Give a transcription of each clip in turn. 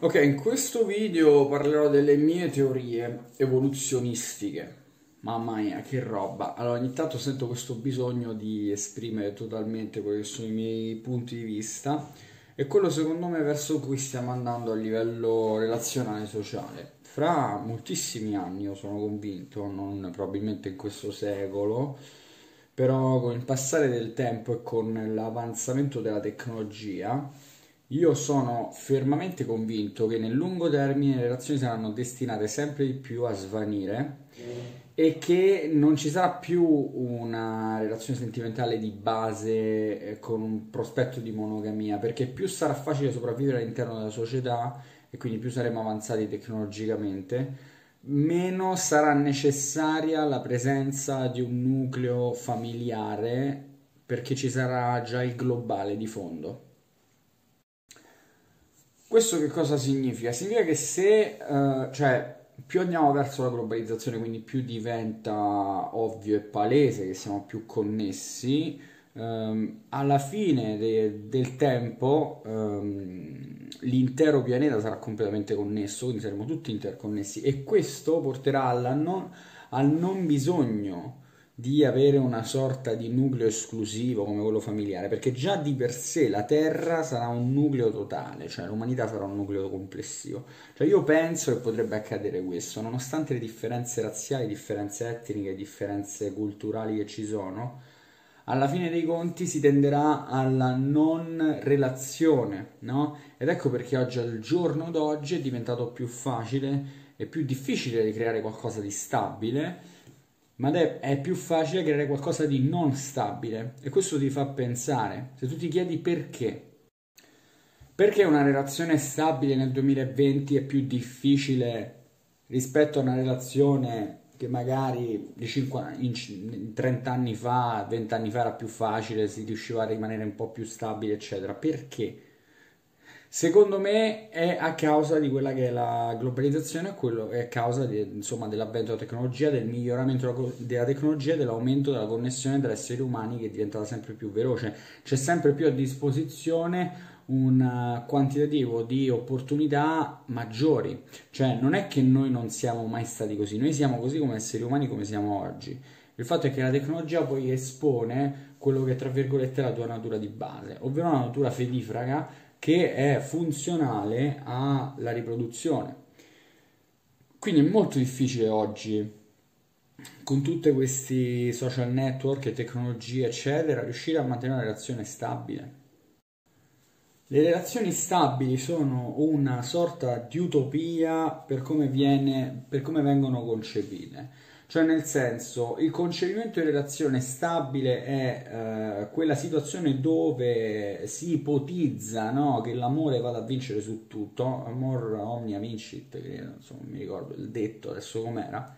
Ok, in questo video parlerò delle mie teorie evoluzionistiche. Mamma mia, che roba! Allora, ogni tanto sento questo bisogno di esprimere totalmente quelli che sono i miei punti di vista e quello secondo me verso cui stiamo andando a livello relazionale e sociale. Fra moltissimi anni, io sono convinto, non probabilmente in questo secolo, però con il passare del tempo e con l'avanzamento della tecnologia, io sono fermamente convinto che nel lungo termine le relazioni saranno destinate sempre di più a svanire e che non ci sarà più una relazione sentimentale di base eh, con un prospetto di monogamia, perché più sarà facile sopravvivere all'interno della società e quindi più saremo avanzati tecnologicamente, meno sarà necessaria la presenza di un nucleo familiare perché ci sarà già il globale di fondo. Questo che cosa significa? Significa che se, uh, cioè, più andiamo verso la globalizzazione, quindi più diventa ovvio e palese che siamo più connessi, um, alla fine de- del tempo um, l'intero pianeta sarà completamente connesso, quindi saremo tutti interconnessi e questo porterà non, al non bisogno di avere una sorta di nucleo esclusivo come quello familiare, perché già di per sé la Terra sarà un nucleo totale, cioè l'umanità sarà un nucleo complessivo. Cioè io penso che potrebbe accadere questo, nonostante le differenze razziali, differenze etniche, differenze culturali che ci sono, alla fine dei conti si tenderà alla non relazione, no? Ed ecco perché oggi al giorno d'oggi è diventato più facile e più difficile di creare qualcosa di stabile ma è più facile creare qualcosa di non stabile e questo ti fa pensare, se tu ti chiedi perché, perché una relazione stabile nel 2020 è più difficile rispetto a una relazione che magari 50, in 30 anni fa, 20 anni fa era più facile, si riusciva a rimanere un po' più stabile, eccetera. Perché? Secondo me è a causa di quella che è la globalizzazione, è a causa di, insomma, dell'avvento della tecnologia, del miglioramento della tecnologia e dell'aumento della connessione tra esseri umani che è diventata sempre più veloce. C'è sempre più a disposizione un quantitativo di opportunità maggiori. Cioè, non è che noi non siamo mai stati così, noi siamo così come esseri umani come siamo oggi. Il fatto è che la tecnologia poi espone quello che è tra virgolette la tua natura di base, ovvero una natura fedifraga che è funzionale alla riproduzione. Quindi è molto difficile oggi, con tutti questi social network e tecnologie, eccetera, riuscire a mantenere una relazione stabile. Le relazioni stabili sono una sorta di utopia per come, viene, per come vengono concepite cioè nel senso, il concepimento di relazione stabile è eh, quella situazione dove si ipotizza no, che l'amore vada a vincere su tutto, amor omnia vincit, che insomma, mi ricordo il detto adesso com'era,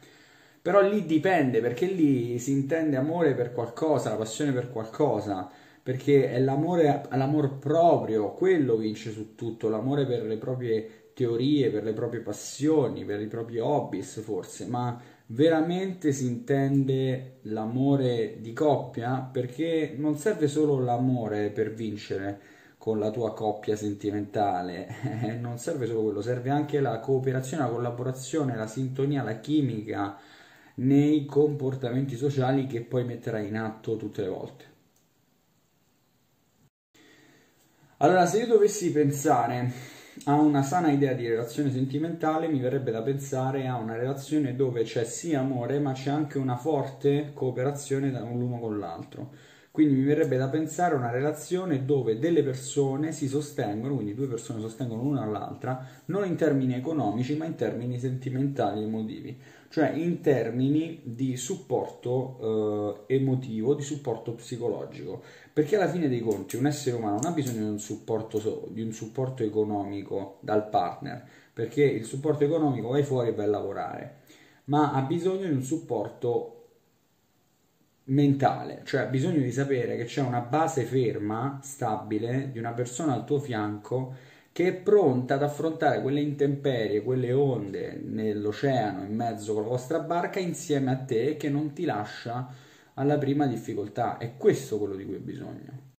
però lì dipende perché lì si intende amore per qualcosa, la passione per qualcosa, perché è l'amore all'amor proprio, quello vince su tutto, l'amore per le proprie teorie, per le proprie passioni, per i propri hobbies forse, ma veramente si intende l'amore di coppia perché non serve solo l'amore per vincere con la tua coppia sentimentale, non serve solo quello, serve anche la cooperazione, la collaborazione, la sintonia, la chimica nei comportamenti sociali che poi metterai in atto tutte le volte. Allora, se io dovessi pensare a una sana idea di relazione sentimentale mi verrebbe da pensare a una relazione dove c'è sì amore ma c'è anche una forte cooperazione l'uno con l'altro. Quindi mi verrebbe da pensare a una relazione dove delle persone si sostengono, quindi due persone sostengono l'una l'altra, non in termini economici ma in termini sentimentali e emotivi, cioè in termini di supporto eh, emotivo, di supporto psicologico. Perché alla fine dei conti un essere umano non ha bisogno di un supporto, di un supporto economico dal partner, perché il supporto economico vai fuori e vai a lavorare, ma ha bisogno di un supporto mentale, cioè ha bisogno di sapere che c'è una base ferma, stabile, di una persona al tuo fianco che è pronta ad affrontare quelle intemperie, quelle onde nell'oceano in mezzo con la vostra barca insieme a te che non ti lascia alla prima difficoltà. È questo quello di cui ho bisogno.